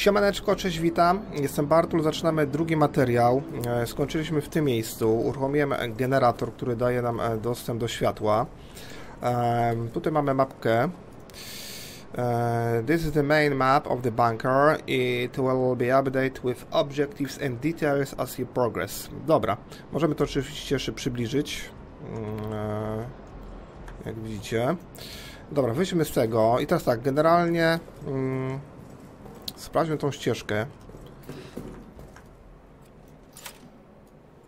Siemaneczko, cześć, witam. Jestem Bartul, zaczynamy drugi materiał. E, skończyliśmy w tym miejscu. Uruchomiłem generator, który daje nam e, dostęp do światła. E, tutaj mamy mapkę. this is the main map of the bunker. It will be updated with objectives and details as you progress. Dobra, możemy to oczywiście jeszcze przybliżyć. Mm, jak widzicie. Dobra, wyjdźmy z tego. I teraz tak, generalnie... Mm, Sprawdźmy tą ścieżkę.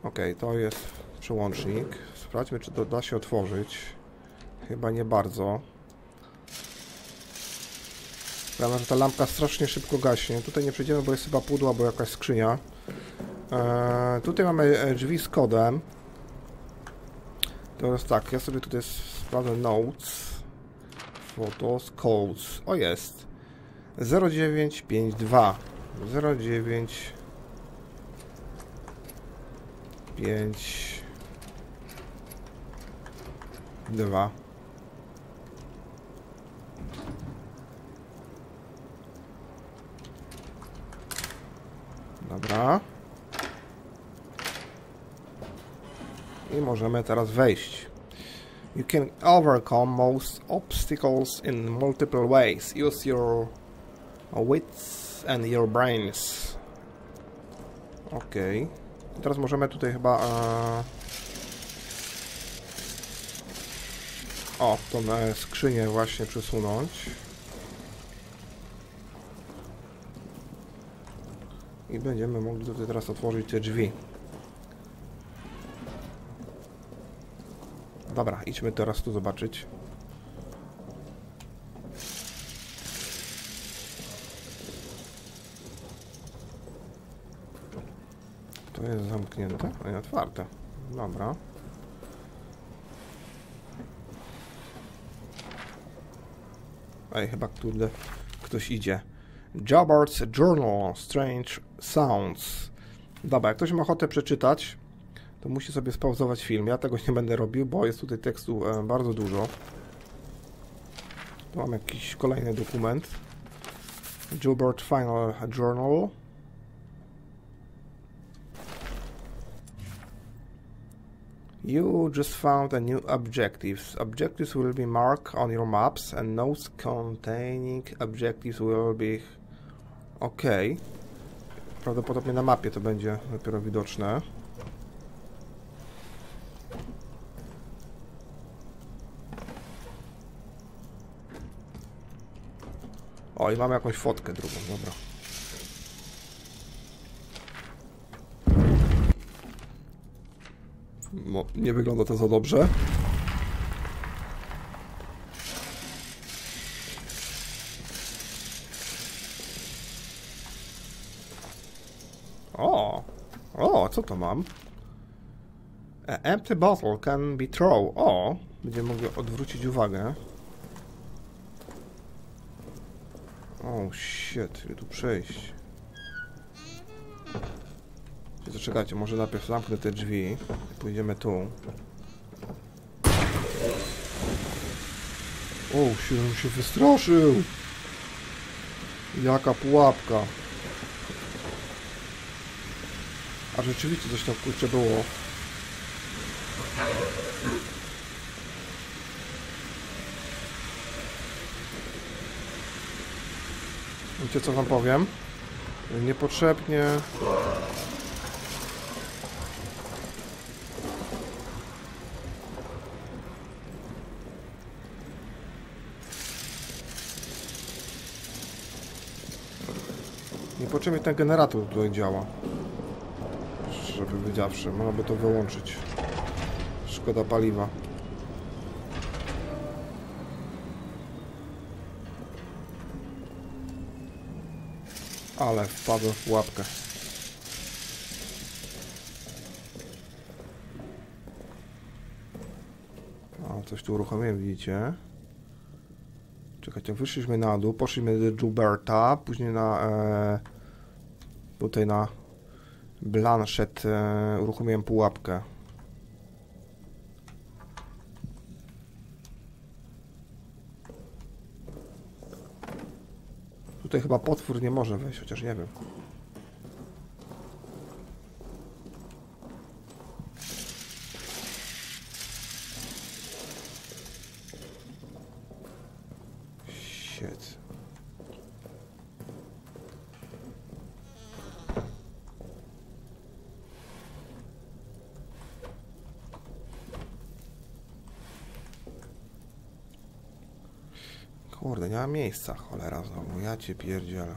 Ok, to jest przełącznik. Sprawdźmy, czy to da się otworzyć. Chyba nie bardzo. Sprawa, że ta lampka strasznie szybko gaśnie. Tutaj nie przejdziemy, bo jest chyba pudło albo jakaś skrzynia. Eee, tutaj mamy e, drzwi z kodem. Jest tak, ja sobie tutaj sprawdzę notes. Photos, codes. O, jest. 0952 09 5 2 Dobra. I możemy teraz wejść. You can overcome most obstacles in multiple ways. Use your wits and your brains. Ok. Teraz możemy tutaj chyba... E... O, tą e, skrzynię właśnie przesunąć. I będziemy mogli tutaj teraz otworzyć te drzwi. Dobra, idźmy teraz tu zobaczyć. Jest zamknięte? A nie otwarte. Dobra. Ej, chyba kurde ktoś idzie. Jobber's Journal Strange Sounds. Dobra, jak ktoś ma ochotę przeczytać, to musi sobie spauzować film. Ja tego nie będę robił, bo jest tutaj tekstu e, bardzo dużo. Tu mam jakiś kolejny dokument. Gilbert Final Journal. You just found a new objectives. Objectives will be marked on your maps and notes containing objectives will be... Ok. Prawdopodobnie na mapie to będzie dopiero widoczne. O, i mamy jakąś fotkę drugą, dobra. No, nie wygląda to za dobrze. O! O, co to mam? A empty bottle can be thrown. O! Będziemy mogli odwrócić uwagę. O, shit, tu przejść. Zaczekajcie, może najpierw zamknę te drzwi. Pójdziemy tu. O, się, się wystraszył. Jaka pułapka. A rzeczywiście coś tam kurczę było. Wiecie co wam powiem? Niepotrzebnie po czym ten generator tutaj działa? Żeby wiedziawszy, mogłaby to wyłączyć. Szkoda paliwa. Ale wpadłem w pułapkę. A, coś tu uruchomiłem, widzicie? Czekajcie, wyszliśmy na dół, poszliśmy do Juberta, później na e, Tutaj na Blanchet e, uruchomiłem pułapkę. tutaj chyba potwór nie może wejść, chociaż nie wiem. Shit. Kurde, nie ma miejsca, cholera znowu, ja cię pierdzielę.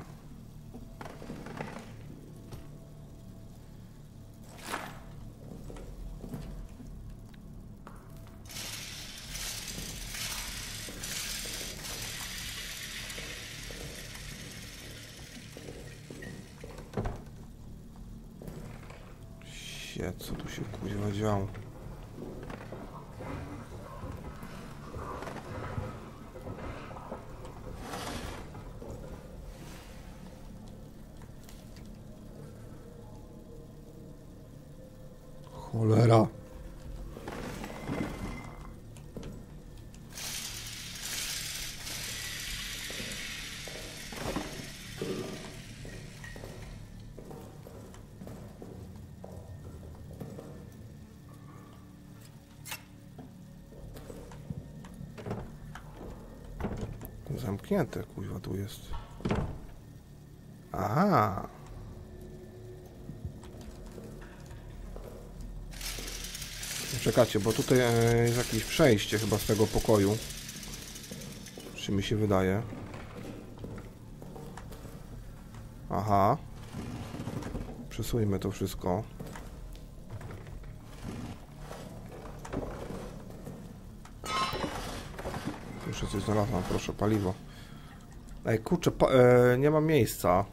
Shit, co tu się kuźwa działo? Cholera. Zamknięte, kuźwa, tu jest. Aha. Czekacie, bo tutaj e, jest jakieś przejście chyba z tego pokoju. Czy mi się wydaje? Aha. Przesuńmy to wszystko. Proszę, paliwo. Ej, kurczę, pa e, nie ma miejsca.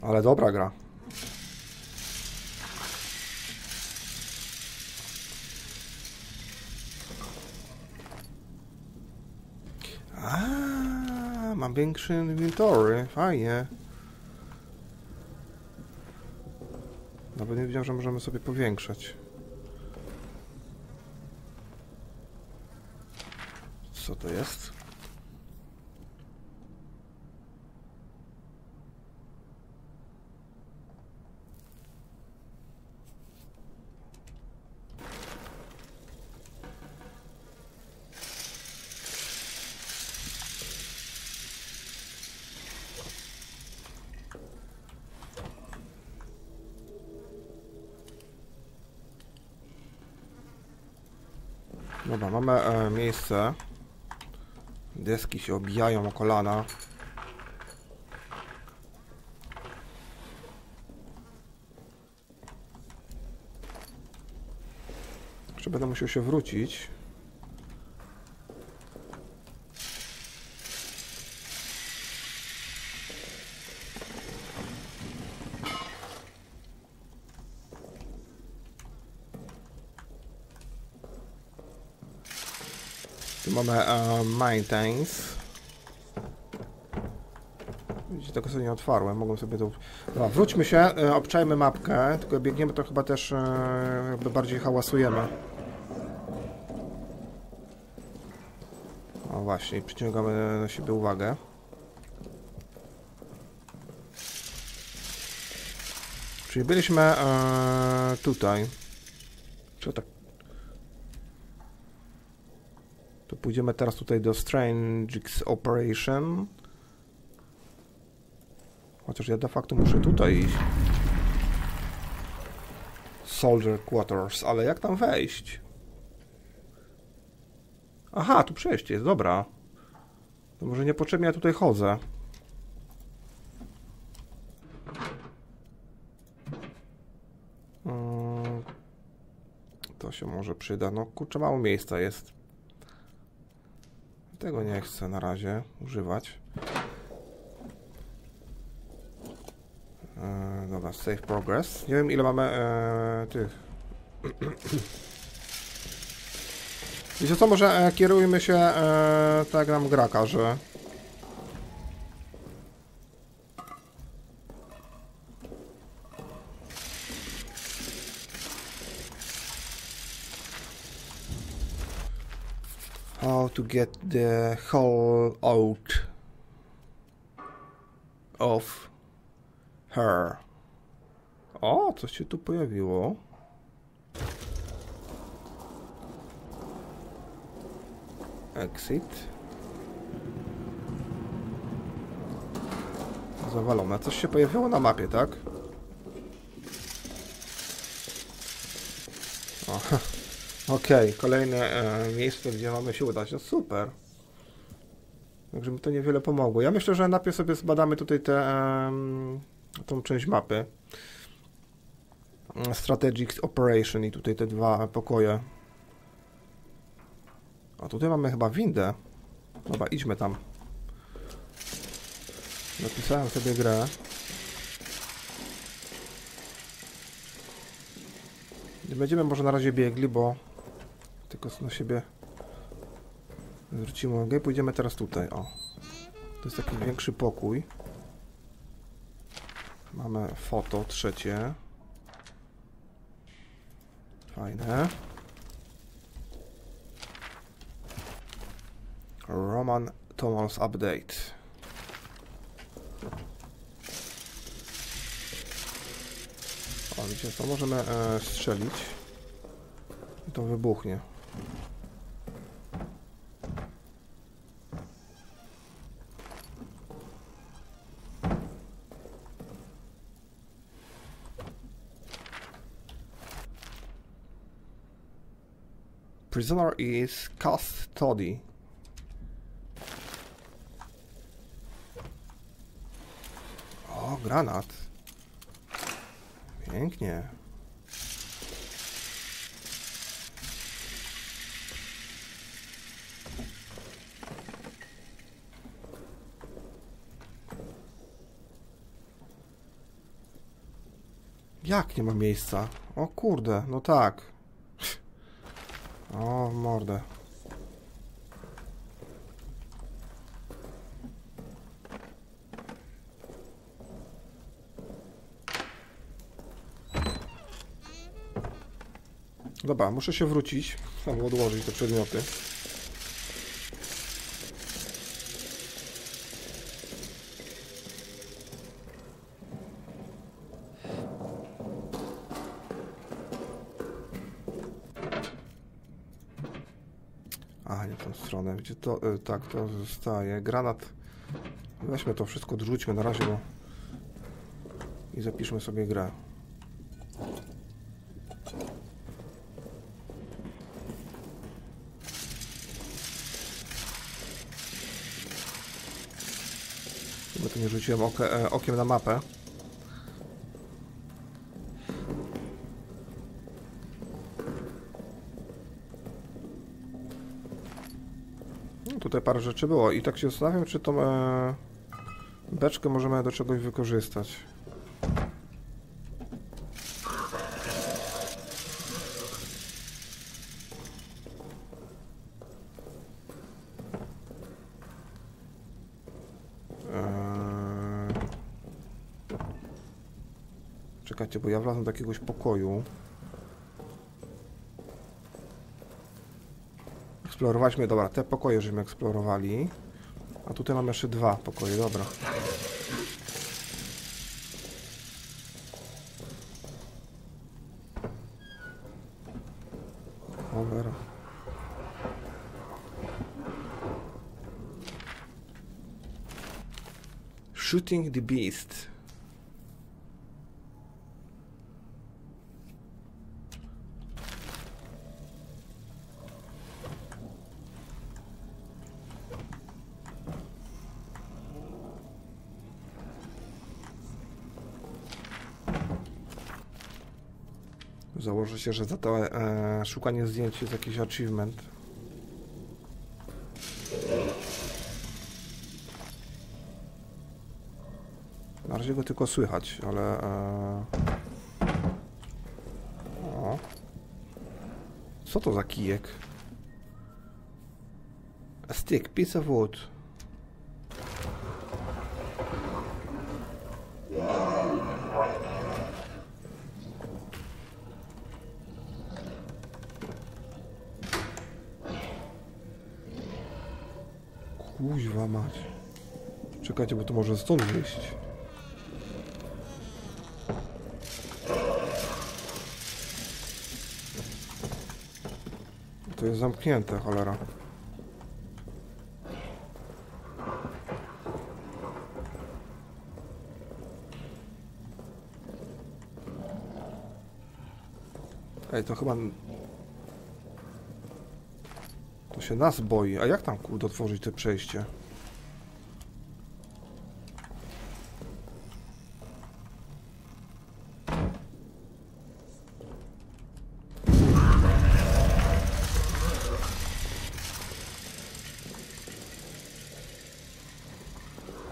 Ale dobra gra. A, mam większy inventory, fajnie. Nawet nie wiedziałem, że możemy sobie powiększać. Co to jest? Dobra, mamy e, miejsce. Deski się obijają o kolana. Jeszcze będę musiał się wrócić. Tu mamy maintenance. Widzicie, tego sobie nie otwarłem, mogłem sobie to... Dobra, wróćmy się, e, obczajmy mapkę, tylko biegniemy to chyba też e, jakby bardziej hałasujemy. O właśnie, przyciągamy na siebie uwagę. Czyli byliśmy e, tutaj. Co tak To pójdziemy teraz tutaj do Strange Operation. Chociaż ja de facto muszę tutaj iść. Soldier Quarters, ale jak tam wejść? Aha, tu przejście jest, dobra. To może niepotrzebnie ja tutaj chodzę. Mm, to się może przyda. No kurczę, mało miejsca jest. Tego nie chcę na razie używać. E, dobra, save progress. Nie wiem ile mamy e, tych. Wiecie co, może e, kierujmy się e, tak nam gra każe. To get the whole out of her. O, coś się tu pojawiło. Exit. Zawalone. Coś się pojawiło na mapie, tak? O, Okej, okay. kolejne e, miejsce, gdzie mamy się udać. No super. Także mi to niewiele pomogło. Ja myślę, że najpierw sobie zbadamy tutaj tę e, tą część mapy. Strategic Operation i tutaj te dwa pokoje. A tutaj mamy chyba windę. Dobra, idźmy tam. Napisałem sobie grę. Będziemy może na razie biegli, bo tylko na siebie zwrócimy uwagę. Pójdziemy teraz tutaj, o. To jest taki większy pokój. Mamy foto trzecie. Fajne. Roman Thomas Update. O, widzicie, to możemy e, strzelić. I to wybuchnie. Prisoner is custody. O, granat. Pięknie. Jak nie ma miejsca? O kurde, no tak. O, mordę. Dobra, muszę się wrócić albo odłożyć te przedmioty. A, nie tą stronę. Gdzie to? Y, tak, to zostaje. Granat. Weźmy to wszystko, odrzućmy na razie, bo... I zapiszmy sobie grę. Bo tu nie rzuciłem e, okiem na mapę. Tutaj parę rzeczy było i tak się zastanawiam, czy tą e, beczkę możemy do czegoś wykorzystać. Eee... Czekajcie, bo ja wlazłem do jakiegoś pokoju. Eksplorowaliśmy, dobra, te pokoje żeśmy eksplorowali. A tutaj mamy jeszcze dwa pokoje, dobra. Cholera. Shooting the Beast. Się, że za to e, szukanie zdjęć jest jakiś achievement. Na razie go tylko słychać, ale... E... O. Co to za kijek? A stick, piece of wood. Kuźwa mać. Czekajcie, bo to może stąd wyjść. To jest zamknięte, cholera. Ej, to chyba... To się nas boi. A jak tam, kurde, otworzyć te przejście?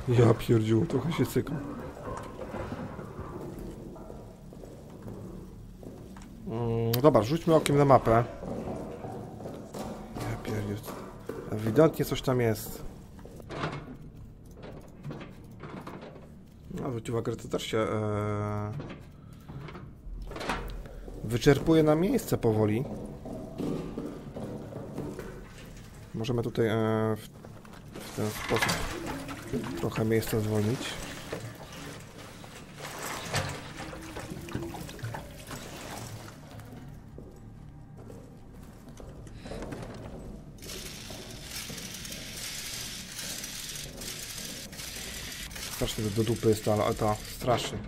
Ja pierdziu, trochę się cykam. Mm, dobra, rzućmy okiem na mapę. Ja pierdziu. Ewidentnie coś tam jest. No, zwróć uwagę, że to też się e, wyczerpuje na miejsce powoli. Możemy tutaj e, w, w ten sposób trochę miejsca zwolnić. Do dupy jest ale to strasznie.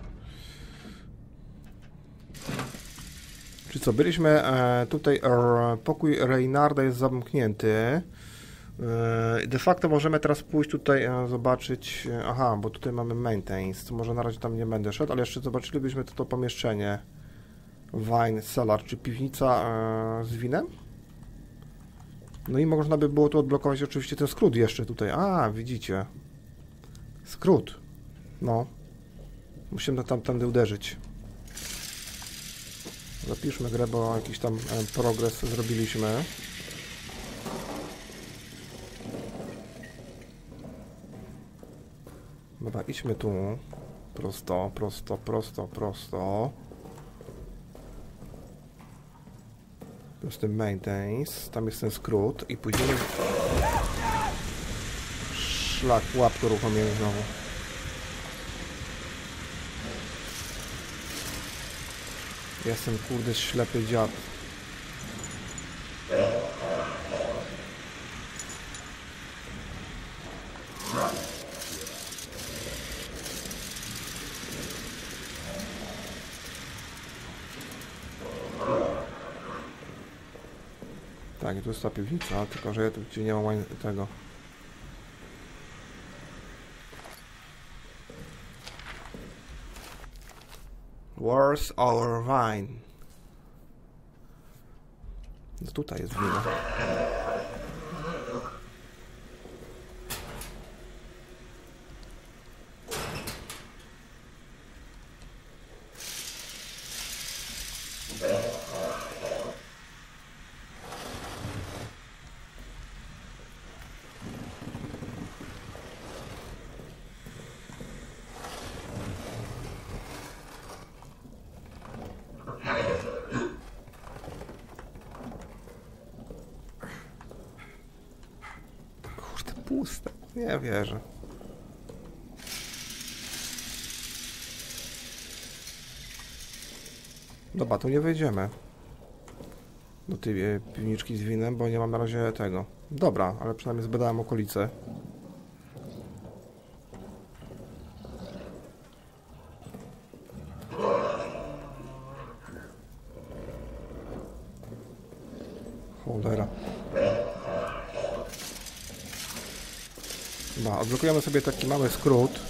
Czy co, byliśmy e, tutaj, e, pokój Reynarda jest zamknięty. E, De facto możemy teraz pójść tutaj, e, zobaczyć, e, aha, bo tutaj mamy maintenance, to może na razie tam nie będę szedł, ale jeszcze zobaczylibyśmy to, to pomieszczenie. Wine Cellar, czy piwnica e, z winem? No i można by było tu odblokować oczywiście ten skrót jeszcze tutaj. A, widzicie. Skrót. No. Musimy tam tamtędy uderzyć. Zapiszmy grę, bo jakiś tam e, progres zrobiliśmy. Dobra, idźmy tu. Prosto, prosto, prosto, prosto. Ten maintenance. Tam jest ten skrót i pójdziemy... Szlak, łapkę uruchomiłem znowu. Jestem kurde ślepy dziad. Tak, tu jest ta piwnica, tylko że ja tu gdzie nie mam tego. Where's our wine? No tutaj jest wino. Kurde, puste. Nie wierzę. Dobra, tu nie wejdziemy. Do tej e, piwniczki z winem, bo nie mam na razie tego. Dobra, ale przynajmniej zbadałem okolice. Sobie taki mały skrót.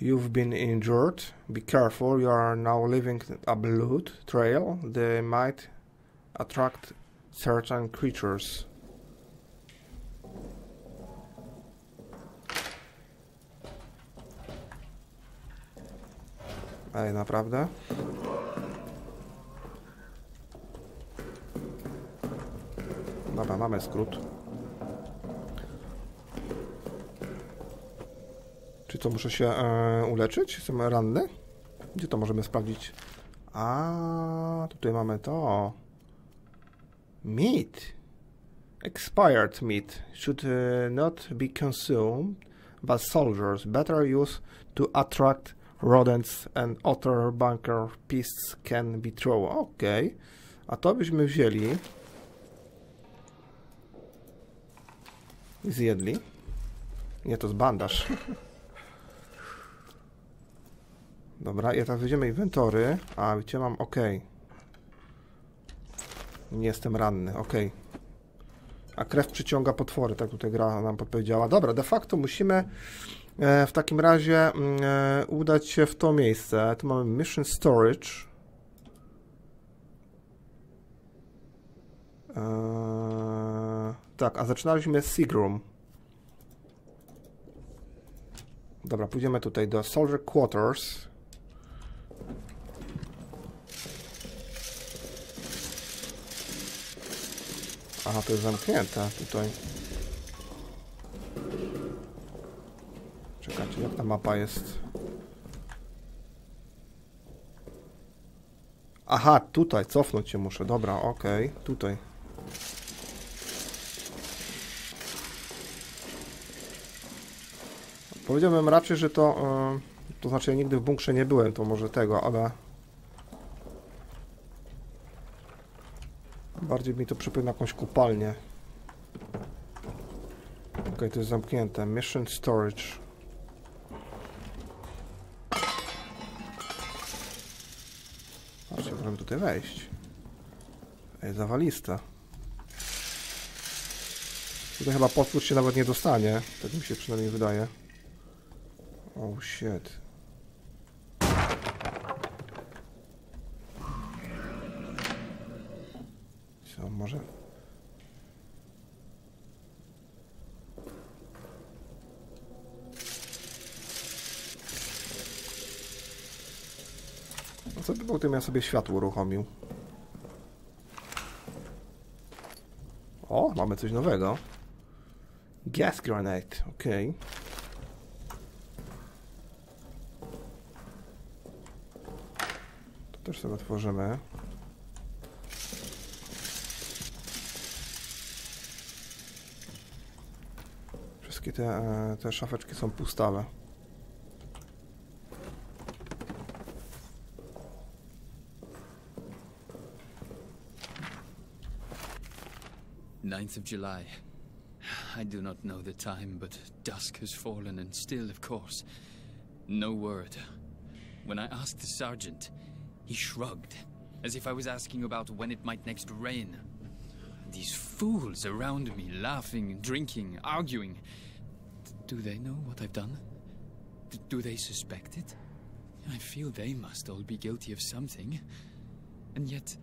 You've been injured. Be careful, you are now leaving a blood trail. They might attract certain creatures. Ej, naprawdę? Dobra, mamy skrót. Czy to muszę się e, uleczyć? Jestem ranny? Gdzie to możemy sprawdzić? A tutaj mamy to. Meat. Expired meat should uh, not be consumed by soldiers. Better use to attract rodents and other bunker beasts can be thrown. Okej. Okay. A to byśmy wzięli zjedli. Nie, to z bandaż. Dobra, ja teraz wyjdziemy inwentory. A, gdzie mam? OK. Nie jestem ranny, OK. A krew przyciąga potwory, tak tutaj gra nam podpowiedziała. Dobra, de facto musimy e, w takim razie mm, e, udać się w to miejsce. Tu mamy Mission Storage. E, tak, a zaczynaliśmy z Seagroom. Dobra, pójdziemy tutaj do Soldier Quarters. Aha, to jest zamknięte tutaj. Czekajcie, jak ta mapa jest? Aha, tutaj, cofnąć się muszę. Dobra, okej, okay. tutaj. Powiedziałbym raczej, że to... Yy, to znaczy, ja nigdy w bunkrze nie byłem, to może tego, ale... Bardziej mi to przypomina jakąś kopalnię. Ok, to jest zamknięte. Mission Storage. Patrzcie, możemy tutaj wejść. Ej, zawalista. Tutaj chyba potwór się nawet nie dostanie. Tak mi się przynajmniej wydaje. Oh shit. Co, może... No co by było, tym ja sobie światło uruchomił. O, mamy coś nowego. Gas grenade, okej. Okay. Też sobie otworzymy. Wszystkie te, te szafeczki są pustawe. Ninth of July. I do not know the time, but dusk has fallen, and still, of course, no word. When I asked the sergeant, he shrugged, as if I was asking about when it might next rain. These fools around me, laughing, drinking, arguing. Do they know what I've done? Do they suspect it? I feel they must all be guilty of something. And yet,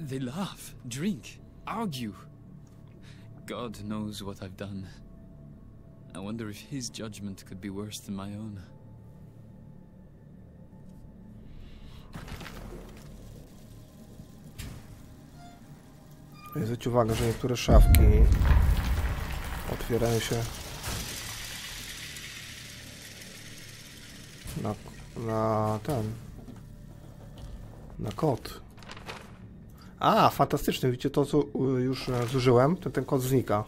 they laugh, drink, argue. God knows what I've done. I wonder if his judgment could be worse than my own. Zwróć uwagę, że niektóre szafki otwierają się na, na ten na kod. A, fantastyczny. Widzicie to, co już e, zużyłem? Ten, ten kod znika.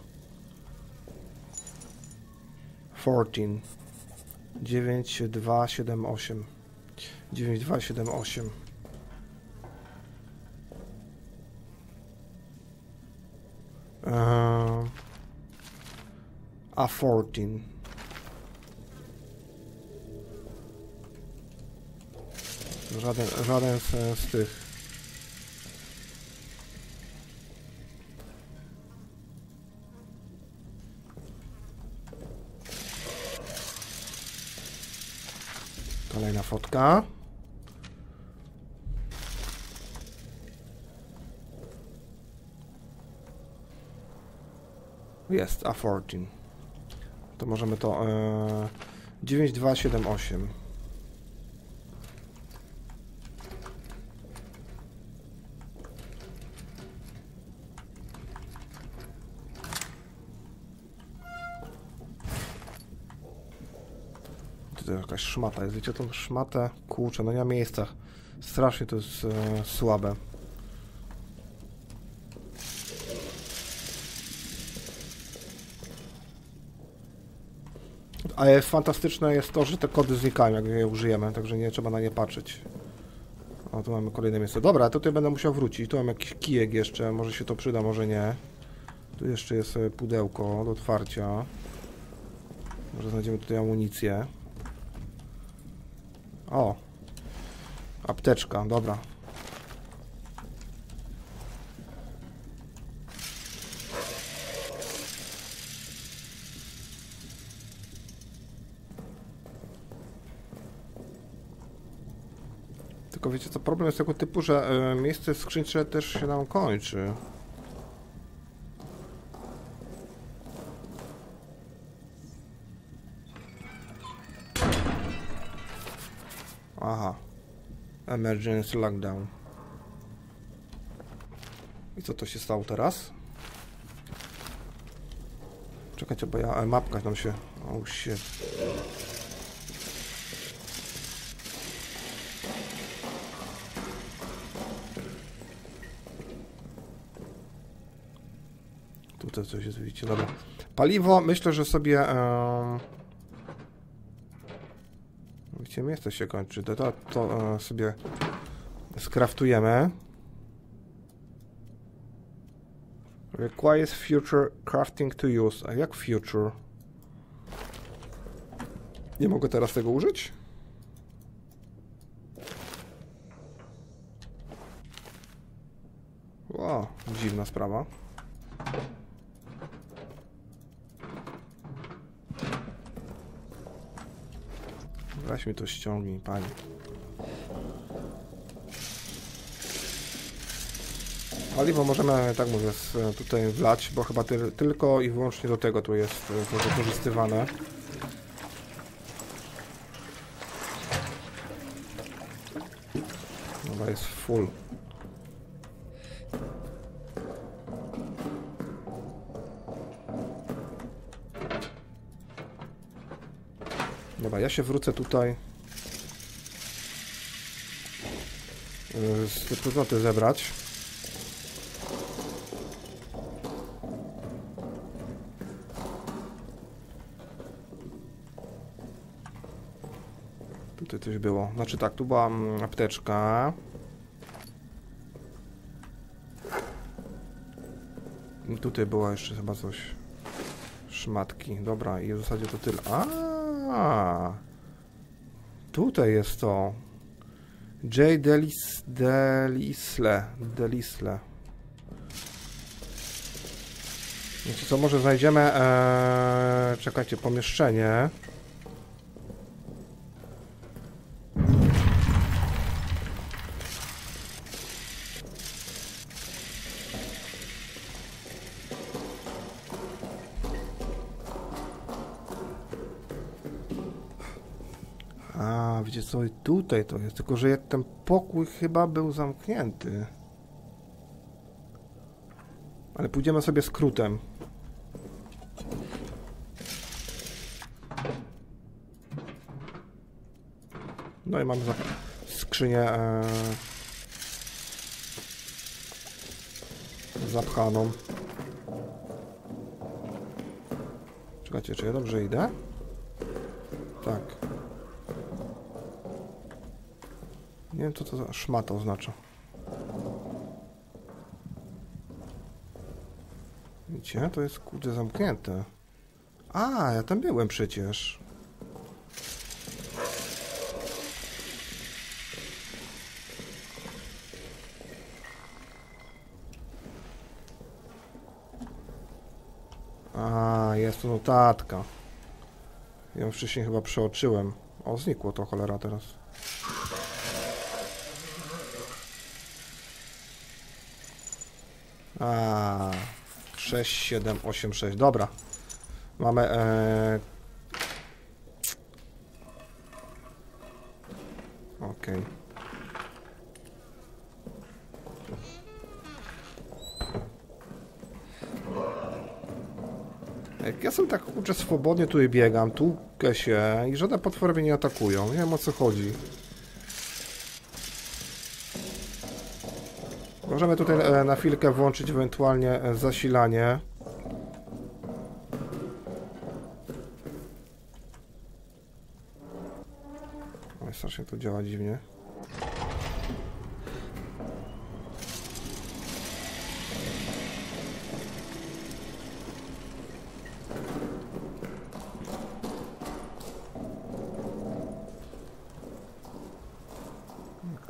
14 9278 9278 uh, A14 Żaden, żaden z, z tych. Kolejna fotka. Jest A14. To możemy to... E, 9278. Tutaj jakaś szmata jest. Wiecie tą szmatę? Kurczę, no nie ma miejsca. Strasznie to jest e, słabe. Ale fantastyczne jest to, że te kody znikają, jak je użyjemy, także nie trzeba na nie patrzeć. O, tu mamy kolejne miejsce. Dobra, tutaj będę musiał wrócić. Tu mam jakiś kijek jeszcze, może się to przyda, może nie. Tu jeszcze jest e, pudełko do otwarcia. Może znajdziemy tutaj amunicję. O! Apteczka, dobra. Wiecie co, problem jest tego typu, że e, miejsce w skrzynce też się nam kończy. Aha. Emergency lockdown. I co to się stało teraz? Czekajcie, bo ja... e, Mapka nam się... Oh shit. Tutaj coś jest, widzicie, dobra. Paliwo, myślę, że sobie... em, Widzicie, miejsce się kończy. To, to, to e, sobie skraftujemy. Requires future crafting to use. A jak future? Nie mogę teraz tego użyć? Wow, dziwna sprawa. Weź mi to ściągnij, pani. Paliwo możemy, tak mówię, tutaj wlać, bo chyba ty, tylko i wyłącznie do tego tu jest e, wykorzystywane. Dobra, jest full. Dobra, ja się wrócę tutaj. y, Z trudnoty zebrać. Tutaj coś było. Znaczy tak, tu była mm, apteczka. I Tutaj była jeszcze chyba coś. Szmatki. Dobra, i w zasadzie to tyle. A, Tutaj jest to. J. Delis, Delisle. Delisle. Wiecie co, może znajdziemy... E, czekajcie, pomieszczenie. Co, i tutaj to jest, tylko że jak ten pokój chyba był zamknięty. Ale pójdziemy sobie skrótem. No i mamy za skrzynię e, zapchaną. Czekajcie, czy ja dobrze idę? Tak. Nie wiem, co to za szmata oznacza. Widzicie? To jest kurde zamknięte. A, ja tam byłem przecież. A, jest tu notatka. Ją wcześniej chyba przeoczyłem. O, znikło to cholera teraz. A, 6, 7, 8, 6. Dobra. Mamy. E... Okej. Jak ja sobie tak kurczę swobodnie tutaj biegam, tłukę się i żadne potwory mnie nie atakują. Nie wiem o co chodzi. Możemy tutaj e, na chwilkę włączyć ewentualnie e, zasilanie. strasznie to działa dziwnie.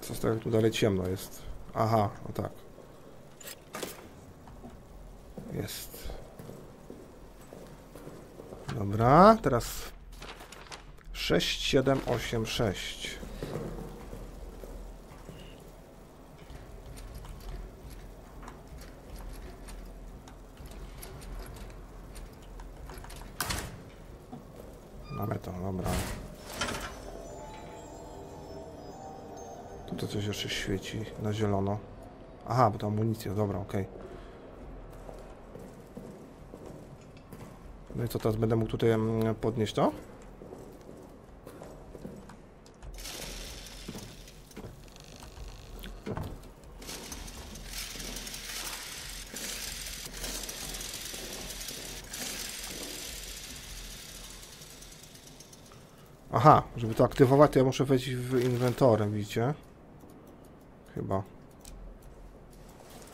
Co z tego, tu dalej ciemno jest? Aha, no tak. Jest. Dobra, teraz 6, 7, 8, 6. na zielono. Aha, bo to amunicja, dobra, okej. No i co teraz będę mógł tutaj mm, podnieść to? Aha, żeby to aktywować, to ja muszę wejść w inwentorem, widzicie? Chyba.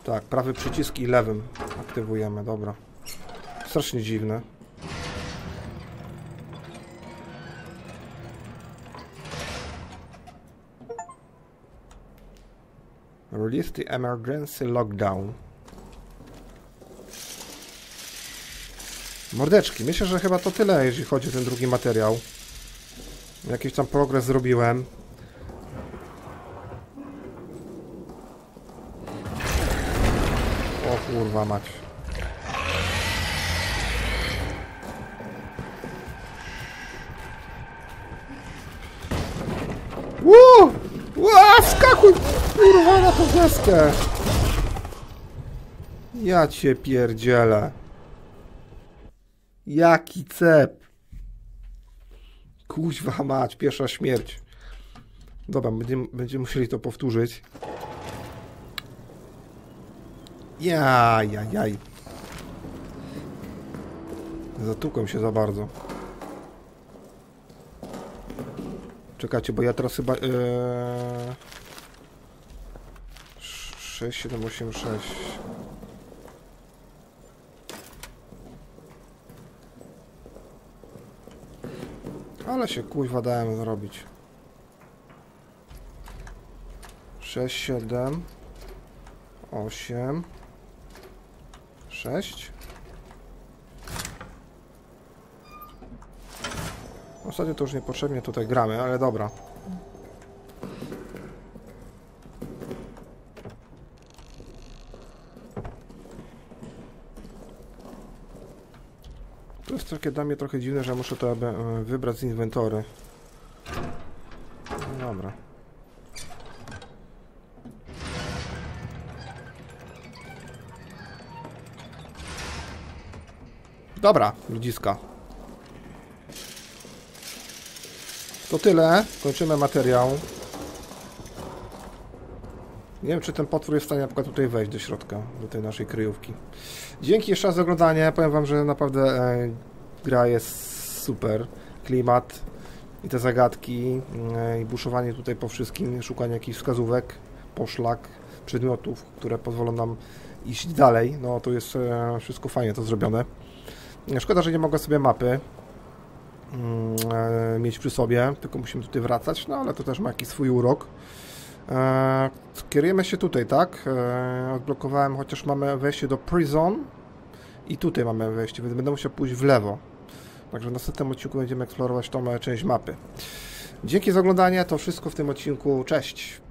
Tak, prawy przycisk i lewym aktywujemy, dobra. Strasznie dziwne. Release the emergency lockdown. Mordeczki, myślę, że chyba to tyle, jeśli chodzi o ten drugi materiał. Jakiś tam progres zrobiłem. O kurwa mać. Ło! Ła, skakuj! Kurwa na tą deskę! Ja cię pierdzielę. Jaki cep. Kuźwa mać, pierwsza śmierć. Dobra, będziemy, będziemy musieli to powtórzyć. Jaj, jaj, jaj. Zatukłem się za bardzo. Czekajcie, bo ja teraz chyba... Ee... 6, 7, 8, 6. Ale się kuźwa dałem zrobić. 6, 7, 8, 6. Ostatnio to już niepotrzebnie tutaj gramy, ale dobra. To jest takie dla mnie trochę dziwne, że muszę to e, wybrać z inwentory. Dobra, ludziska. To tyle. Kończymy materiał. Nie wiem, czy ten potwór jest w stanie na przykład tutaj wejść do środka, do tej naszej kryjówki. Dzięki jeszcze raz za oglądanie. Powiem wam, że naprawdę e, gra jest super. Klimat i te zagadki e, i buszowanie tutaj po wszystkim, szukanie jakichś wskazówek, poszlak, przedmiotów, które pozwolą nam iść dalej. No to jest e, wszystko fajnie to zrobione. Szkoda, że nie mogę sobie mapy mm, e, mieć przy sobie, tylko musimy tutaj wracać, no ale to też ma jakiś swój urok. E, kierujemy się tutaj, tak? E, odblokowałem, chociaż mamy wejście do Prison i tutaj mamy wejście, więc będę musiał pójść w lewo. Także w następnym odcinku będziemy eksplorować tą część mapy. Dzięki za oglądanie, to wszystko w tym odcinku. Cześć!